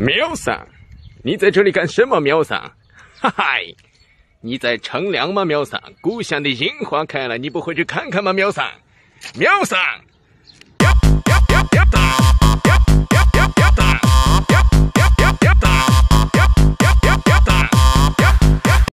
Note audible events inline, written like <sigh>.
喵桑你在这里干什么喵桑 <laughs> 嗨嗨你在乘凉吗喵桑故乡的樱花开了你不回去看看吗喵桑喵桑